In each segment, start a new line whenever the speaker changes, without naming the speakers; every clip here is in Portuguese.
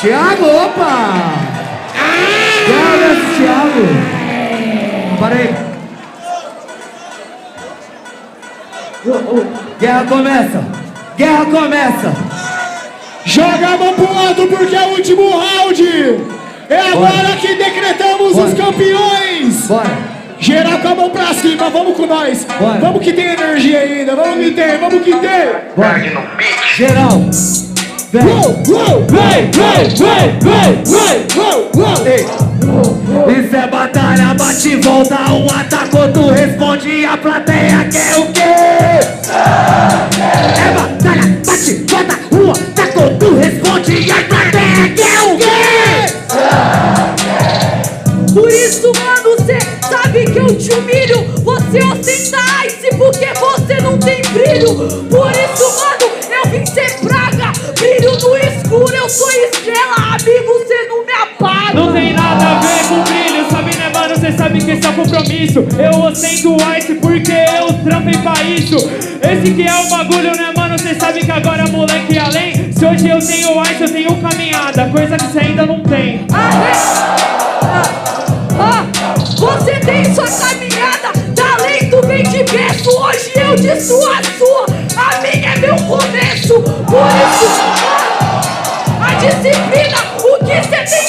Thiago, opa! Thiago versus Thiago. Para aí. Guerra começa. Guerra começa.
Joga a mão pro alto porque é o último round. É agora que decretamos
Bora.
os campeões.
Bora.
Geral com a mão pra cima, vamos com nós.
Bora.
Vamos que tem energia ainda, vamos que tem, vamos que tem.
Bora. Geral. Vem. Vem, vem, vem, vem. Isso é batalha, bate e volta, um ataca, outro responde, a plateia quer o quê? É batalha, bate e volta, um ataca, outro responde, a plateia quer o quê?
Por isso, mano, cê sabe que eu te humilho. Você ostenta ice porque você não tem brilho.
Compromisso Eu ostento ice porque eu trampei pra isso Esse que é o bagulho né mano? Cê sabe que agora moleque além Se hoje eu tenho ice eu tenho caminhada Coisa que cê ainda não tem
Ah, ah, você tem sua caminhada, talento vem de berço. Hoje eu disso a sua, a minha é meu começo. Por isso, mano, a disciplina, o que você tem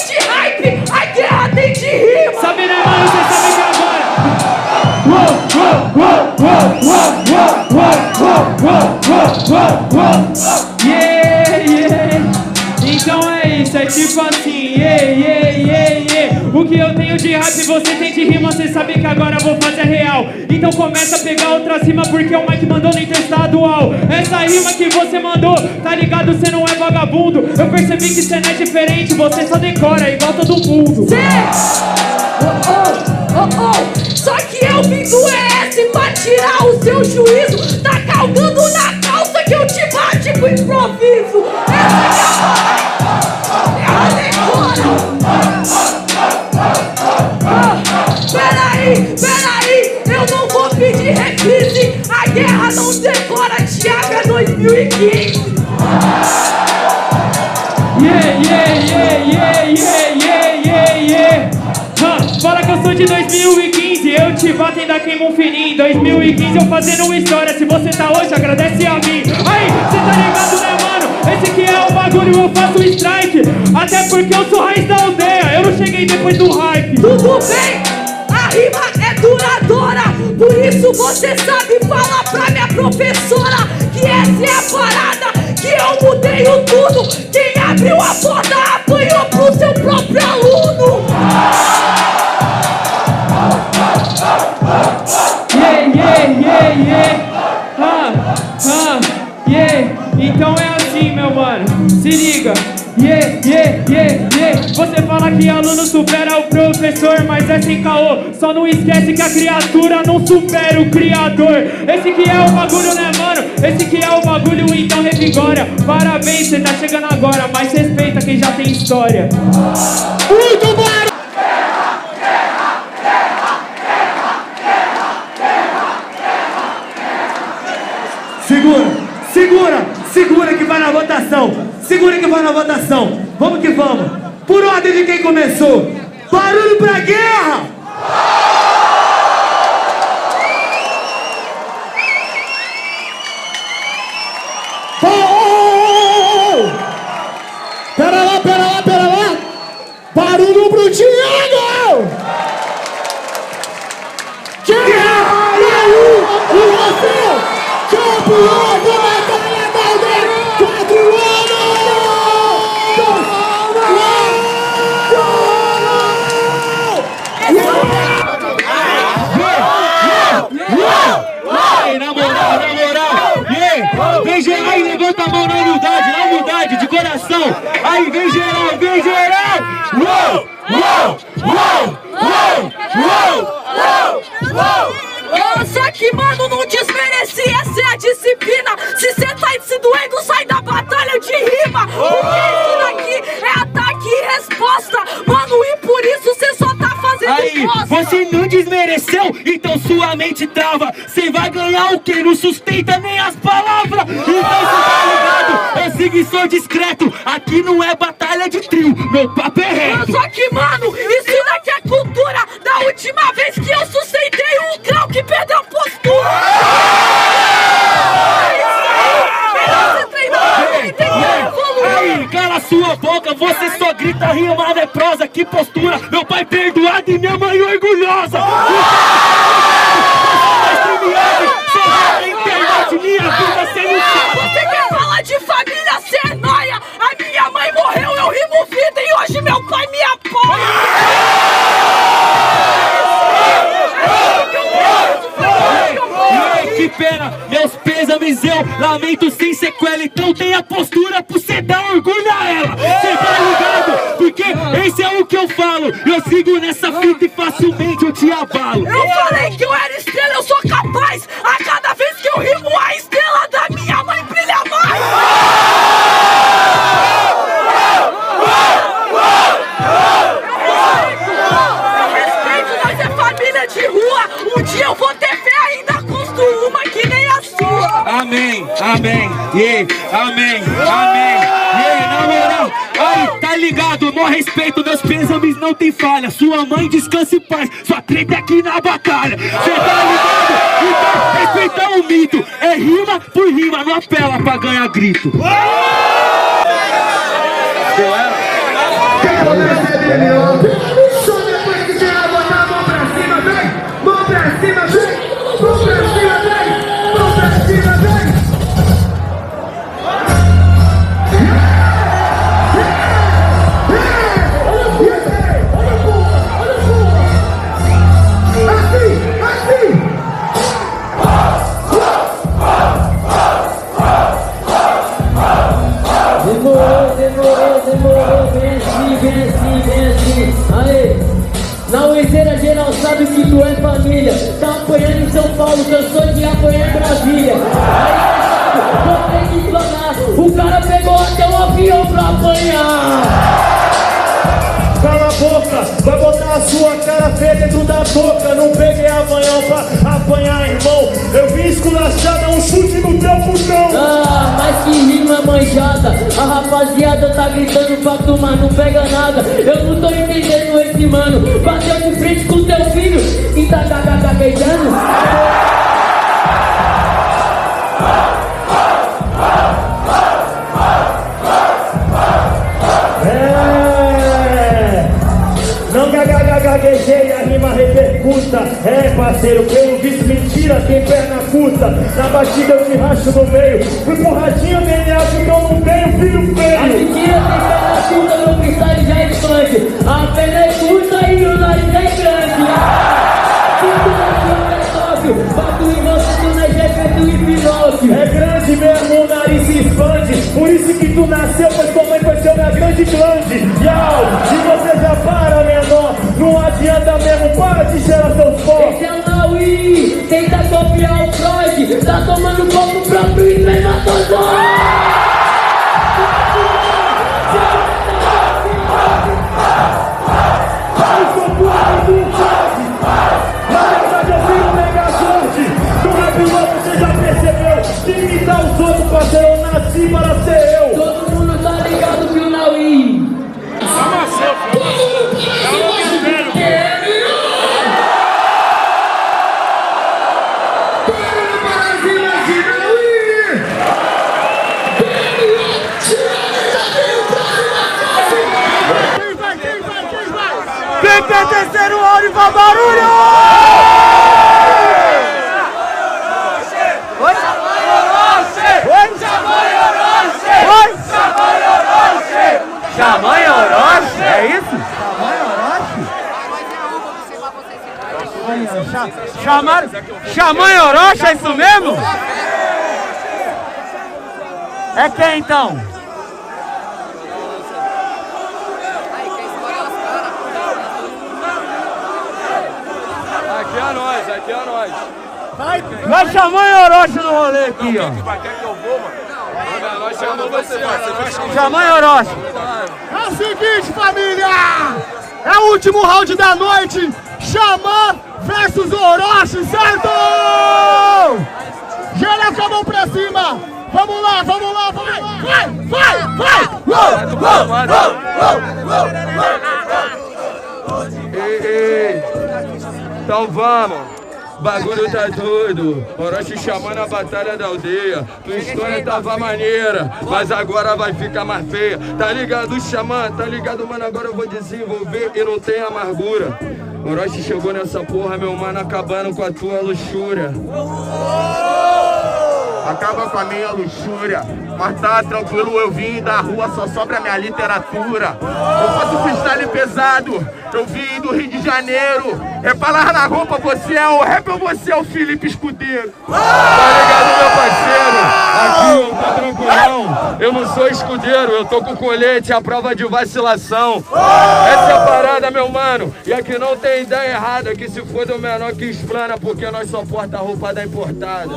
Yeah, yeah. Então é isso, é tipo assim, yeah, yeah, yeah, yeah. O que eu tenho de rap, você tem de rima, você sabe que agora eu vou fazer real. Então começa a pegar outra rima, porque o Mike mandou no interestadual. Essa rima que você mandou, tá ligado? Você não é vagabundo. Eu percebi que você não é diferente, você só decora igual todo mundo.
Cê, oh, oh, oh, oh. Só que eu vim do ES pra tirar o seu juízo. Tá calgando na com improviso. Essa que é a decora. Ah, Peraí, peraí, eu não vou pedir reprise. A guerra não decora, Thiago é 2015.
Yeah, yeah, yeah, yeah, yeah, yeah, yeah, yeah. Ha, fala que eu sou de 2015, eu te bato ainda queimo um fininho. 2015 eu fazendo história, se você tá hoje, agradece a mim. Aí, cê tá ligado, né? Esse que é o bagulho, eu faço strike. Até porque eu sou raiz da aldeia, eu não cheguei depois do hype.
Tudo bem, a rima é duradoura. Por isso você sabe falar pra minha professora que essa é a parada, que eu mudei o tudo. Quem abriu a
que aluno supera o professor, mas é sem caô. Só não esquece que a criatura não supera o criador. Esse que é o bagulho, né, mano? Esse que é o bagulho, então revigora. Parabéns, você tá chegando agora, mas respeita quem já tem história.
Muito bom!
Segura, segura, segura que vai na votação. Segura que vai na votação. Vamos que vamos. Por ordem de quem começou. Barulho pra guerra!
Por isso cê só tá fazendo
Aí, você não desmereceu, então sua mente trava. Cê vai ganhar o que? Não sustenta nem as palavras. Então cê tá ligado? Eu sigo e sou discreto. Aqui não é batalha de trio, meu papo é reto.
Só que, mano, isso daqui é cultura Da última vez que eu sustentei um grau que perdeu a postura Melhor você treinar, ele tem que evoluir
Aí, cala sua boca, você só grita rimada é prosa, que postura. Meu pai perdoado e minha mãe orgulhosa. Yeah, amém, amém, yeah, na moral, aí, tá ligado, mó respeito, meus pêsames não tem falha, sua mãe descansa em paz, sua treta é aqui na batalha, cê tá ligado? Então, respeitar o mito, é rima por rima, não apela pra ganhar grito.
A
sua cara feia dentro da boca. Não peguei amanhã pra apanhar, irmão. Eu vim esculachar, dar um chute no teu pulgão.
Ah, mas que rima manjada A rapaziada tá gritando pra tu, mas não pega nada Eu não tô entendendo esse mano Bateu de frente com teu filho E tá gaguejando
gaguejei, a rima repercuta. É, parceiro, pelo visto mentira, tem perna curta. Na batida eu te racho no meio. Fui porradinho, DNA, porque eu não tenho filho
A
feio.
mentira tem perna curta, meu freestyle já expande A perna é curta e o nariz é grande é Bato em você, tu não é Jefferson e Pinóquio
É grande mesmo, o nariz se expande. Por isso que tu nasceu, pois tua mãe foi ser uma grande glande. Yau, e você já para, menor. Não adianta mesmo, para de gerar seus pós.
Esse é o Naui, tenta copiar o Freud Tá tomando copo próprio e treina
Eu
quer terceiro áudio faz barulho! Oi? Xamã Orochi? É isso? Xamã Xamã Orochi, é isso mesmo? É quem então?
Aqui é nós, aqui é nós.
Nós chamamos Orochi no rolê aqui, ó.
Quer que eu vou, mano? Nós chamamos você, mano. Vai chamar.
Chamando Orochi.
É o seguinte, família! É o último round da noite. Xamã
versus Orochi, certo? Geral com a mão pra cima. Vamos lá, vamos lá, vamos lá. Vai, vai, vai. Uou, uou, uou, uou.
Ei, ei. Então vamos. Bagulho tá doido, Orochi chamando a batalha da aldeia. Tua história tava maneira, mas agora vai ficar mais feia. Tá ligado, xamã? Tá ligado, mano? Agora eu vou desenvolver e não tem amargura. Orochi chegou nessa porra, meu mano, acabando com a tua luxúria.
Acaba com a minha luxúria. Mas tá tranquilo, eu vim da rua, só sobra a minha literatura. Eu faço freestyle pesado, eu vim do Rio de Janeiro. É falar na roupa, você é o rap ou você é o Felipe Escudeiro?
Tá ligado, meu parceiro? Aqui eu tô tranquilão. Eu não sou escudeiro, eu tô com colete, a prova de vacilação. Essa é a parada, meu mano. E aqui não tem ideia errada, que se for do menor que explana, porque nós só porta roupa da importada.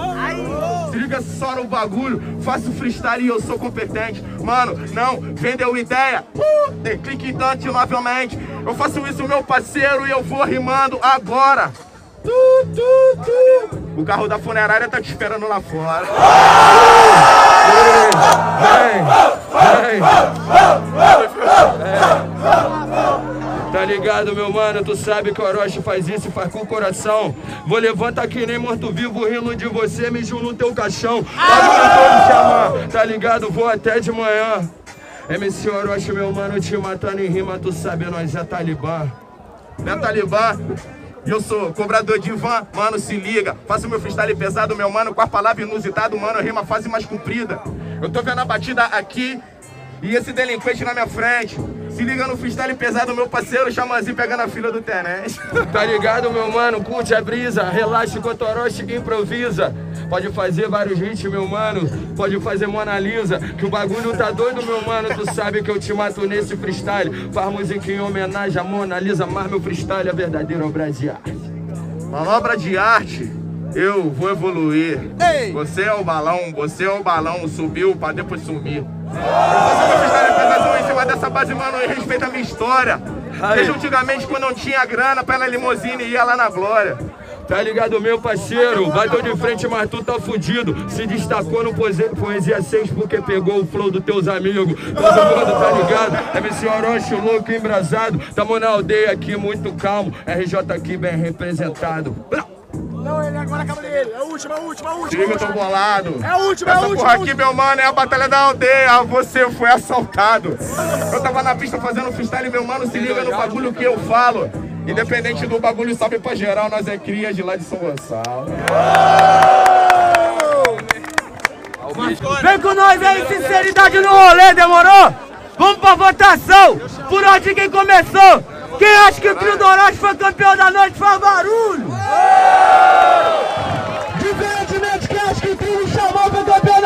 Se liga só no bagulho, faço freestyle e eu sou competente. Mano, não, vendeu ideia? Uh, tem clique dante novamente. Eu faço isso, meu parceiro, e eu vou rimando agora. Tu, tu, tu. O carro da funerária tá te esperando lá fora.
Vem, vem. É. Tá ligado, meu mano? Tu sabe que o Orochi faz isso e faz com o coração. Vou levantar que nem morto-vivo, rindo de você, mijo no teu caixão. Tá ligado? Vou até de manhã. MC Orochi, meu mano, te matando em rima, tu sabe, nós é talibã.
É Talibã? Eu sou cobrador de van, mano, se liga. Faço meu freestyle pesado, meu mano, com a palavra inusitada, mano, rima fase mais comprida. Eu tô vendo a batida aqui e esse delinquente na minha frente. Se liga no freestyle pesado, meu parceiro, chamanzinho pegando a fila do tenente.
Tá ligado, meu mano? Curte a brisa, relaxa enquanto Orochi improvisa. Pode fazer vários hits, meu mano. Pode fazer Mona Lisa. Que o bagulho tá doido, meu mano. Tu sabe que eu te mato nesse freestyle. Faz música em homenagem a Mona Lisa, mas meu freestyle é verdadeira obra de arte.
Uma obra de arte, eu vou evoluir. Você é o balão, você é o balão, subiu pra depois sumir. Eu faço meu freestyle cima dessa base, mano, e respeita a minha história. Desde antigamente, quando não tinha grana, pé na limusine e ia lá na glória.
Tá ligado, meu parceiro? Bateu de frente, mas tu tá fudido. Se destacou no Poesia, poesia 6 porque pegou o flow dos teus amigos. Todo mundo tá ligado? MC Orochi, louco, embrasado. Tamo na aldeia aqui, muito calmo. RJ aqui bem representado. Brau!
Ele. É a última, a última, a última.
liga, eu tô bolado.
É a última, é a
Essa
última,
porra aqui, meu mano, é a batalha da aldeia. Você foi assaltado. Eu tava na pista fazendo freestyle, meu mano, se liga no bagulho que eu falo. Independente do bagulho, salve pra geral, nós é cria de lá de São Gonçalo.
Vem com nós aí, sinceridade no rolê, demorou? Vamos pra votação! Por onde quem começou? Quem acha que o trio do Orochi foi campeão da noite faz barulho! Diferentemente, quem acha que o trio chamou foi campeão da noite faz barulho!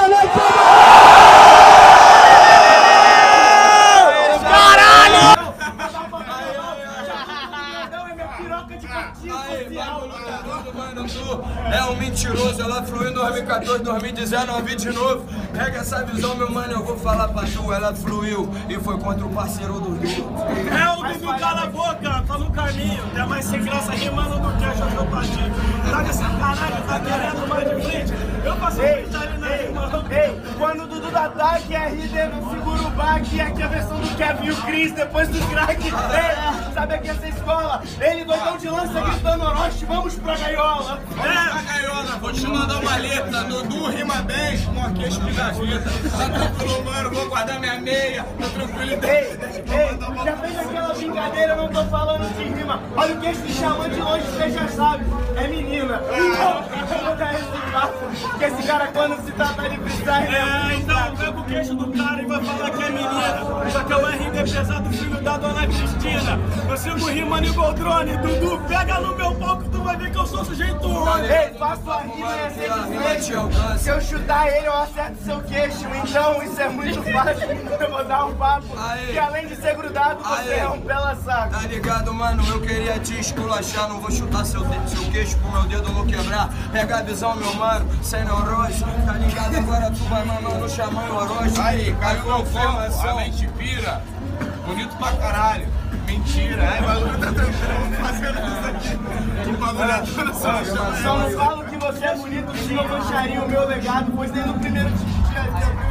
É um mentiroso, ela fluiu em 2014, 2019 de novo. Pega essa visão, meu mano, eu vou falar pra tu. Ela fluiu e foi contra o parceiro do Dudu.
É o Dudu cala a boca, tá no caminho. É mais sem graça rimando do que a Jojo Padinho. Tá de sacanagem, tá querendo mais de frente. Eu rima.
Ei, quando o Dudu dá ataque, RD não segura o baque. Aqui a versão do Kevin e o Chris depois do crack. Ei, sabe aqui essa escola? Ele doidão de lança gritando Orochi, vamos pra gaiola.
É, gaiola, vou te mandar uma letra. Dudu rima bem, com orquestra de gaveta. Tá tranquilo, mano, vou guardar minha meia. Tô tranquilo,
Ei, ei, já fez aquela brincadeira, eu não tô falando de rima. Olha o que esse xamã de longe, você já sabe, é menina. Então, eu vou dar esse papo, que esse cara quando se trata de freestyle é
É, então pega o queixo do cara e vai falar que é menina. Só que é o RD pesado, filho da dona Cristina. Eu sigo rimando igual drone. Dudu, pega no meu palco, tu vai ver que eu sou sujeito homem.
Ei, faço a rima e aceito mesmo. Se eu chutar ele, eu acerto seu queixo. Então isso é muito fácil. Eu vou dar um papo.
Aê.
Que além de ser grudado, você
Aê.
é um bela saco.
Tá ligado, mano? Eu queria te esculachar. Não vou chutar seu, seu queixo pro meu dedo não quebrar. Pega a visão, meu mano, sem neurose. Tá ligado? Agora tu vai mamar no xamã e o Orochi.
Aí, caiu no fogo, a mente pira.
bonito pra caralho. Mentira, é, bagulho tá tentando fazendo isso aqui. O bagulho é todo só
Só não falo que você é bonito, sim, eu mancharia o meu legado, pois nem no primeiro te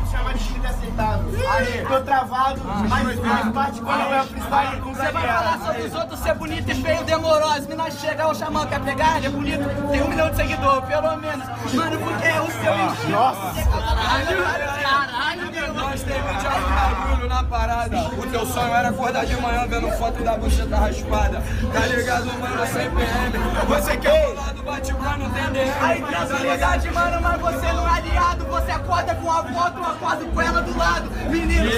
te chamar de filho aceitável. Aí, tô travado, mas faz parte quando eu é freestyle com
Você vai falar sobre os outros ser bonito e feio, demorou. As minas chegam, o xamã quer pegar, ele é bonito, tem um milhão de seguidores, pelo menos. Mano, porque é o seu estilo. Nossa! Caralho, caralho, meu.
De bagulho na parada. O teu sonho era acordar de manhã vendo foto da buceta raspada. Tá ligado, mano? Sem PM. Você quer do bate-pá, não tem DM.
Aí tranquilidade, mano, mas você não é aliado. Você acorda com a foto, eu acordo com ela do lado. Menino,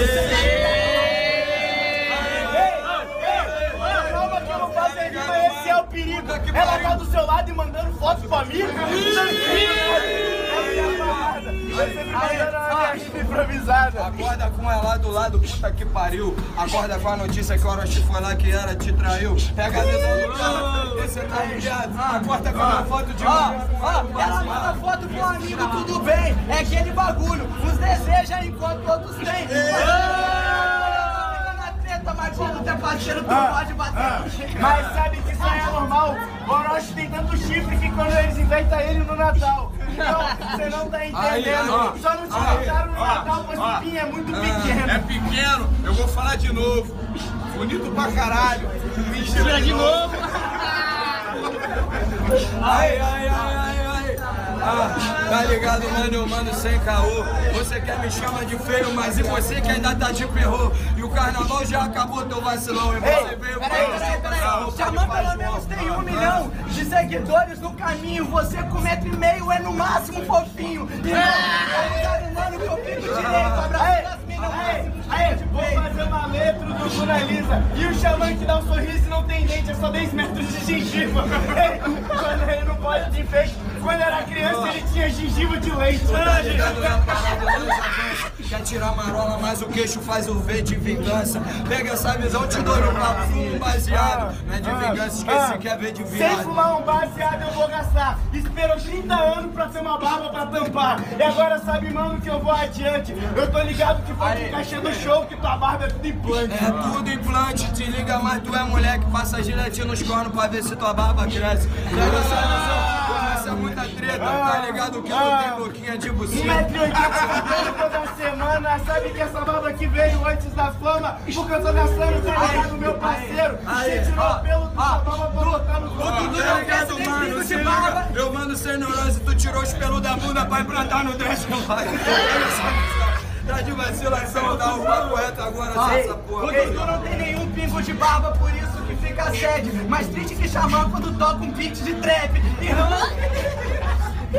Calma que eu não faço rima, esse é o perigo. Ela tá do seu lado e mandando fotos pra mim? Improvisada.
Acorda com ela do lado, puta que pariu. Acorda com a notícia que o Orochi foi lá que ela te traiu. Pega a visão do cara, você tá ligado. Acorda com a foto de
Ó,
manhã.
ó, ela manda foto pro amigo, tudo bem. É aquele bagulho, uns desejam enquanto outros têm. Mas quando é parceiro, tu pode bater.
Mas sabe que isso é normal. O Orochi tem tanto chifre que quando eles inventam ele no Natal. Então, você não tá entendendo.
ó,
Só não te
ó,
no Natal, pois o Pim é muito
É
pequeno.
pequeno, eu vou falar de novo. Bonito pra caralho. Mentira de novo.
Ai, ai. Ah, tá ligado, mano, eu mando sem caô. Você quer me chama de feio, mas e você que ainda tá de perro. E o carnaval já acabou, teu vacilão. E você veio
Peraí, peraí, peraí. Xamã pelo menos tem um milhão de seguidores no caminho. Você com metro e meio é no máximo fofinho. E não, mano, que eu fico direito. Abraço das minas,
aí, vou fazer uma letra do Mona Lisa. E o xamã que dá um sorriso e não tem dente, é só 10 metros de gengiva. Quando ele não pode de fake. Quando era criança, ele tinha gengiva de leite.
Tá ligado na parada, luz avança. Quer tirar marola, mas o queixo faz o V de vingança. Pega essa visão, te dou um papo um baseado. Não é de vingança, esqueci que é V de
Sem
viado.
fumar um baseado eu vou gastar. Esperou 30 anos pra ter uma barba pra tampar. E agora sabe, mano, que eu vou adiante. Eu tô ligado que falta o cachê do show, que tua barba é tudo implante.
É tudo implante, te liga, mas tu é moleque. Passa gilete nos cornos pra ver se tua barba cresce. Pega essa visão, treta. Tá ligado que não tem boquinha de
Um metro e oitenta toda semana. Sabe que essa barba que veio antes da fama? Porque eu tô gastando, tá ligado, meu parceiro? Você tirou o pelo da barba pra botar no corpo.
Tudo ligado, mano, se liga. Eu mando sem neurose, tu tirou os pelos da bunda pra implantar no dress Tá de vacilação, dá o papo reto agora sem essa
O
porra.
Dudu não tem nenhum pingo de barba, por isso que fica sede. Mais triste que xamã quando toca um beat de trap. E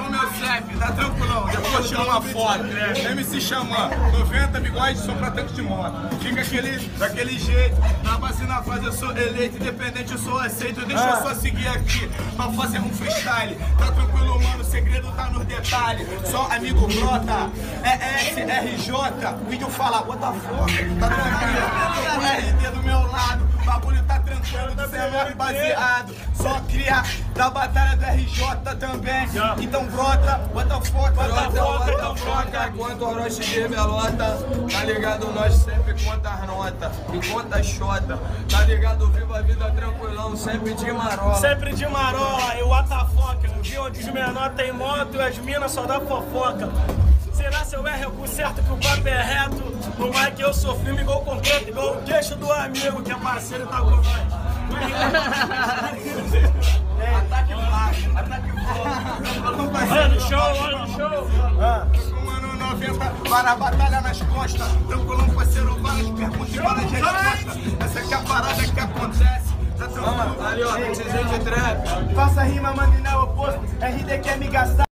Ô meu chefe, tá tranquilão, depois eu tiro uma foto. MC Xamã, 90 bigode só pra tanque de moto. Fica aquele, daquele jeito, na base na fase eu sou eleito, independente eu sou aceito. Deixa eu só seguir aqui pra fazer um freestyle. Tá tranquilo, mano, o segredo tá nos detalhes. Só amigo brota, é SRJ. O vídeo fala, fuck? Tá tranquilo, o RD do meu lado. Tranquilo, do celular baseado. Só cria da batalha do RJ também. Então brota,
Brota,
fuck,
bota foca, enquanto o Orochi teve a lota Tá ligado, nós sempre conta as notas. E conta as xota Tá ligado, viva a vida tranquilão, sempre de marola.
Sempre de marola. E WTF. Eu vi onde os menor tem moto e as minas só dá fofoca. Será se eu erro algum certo que o papo é reto? No mic eu sou firme igual concreto, igual o queixo do amigo que é parceiro tá com nós.
Ataque baixo, ataque forte.
Olha no show, olha no show.
Mano 90 para a batalha nas costas. Tranquilão, parceiro, várias perguntas e várias respostas. Essa aqui é a parada que acontece. Tá tranquilo?
Ali ó, precisei de trap
Faça rima, mano, e não é oposto. RD quer me gastar.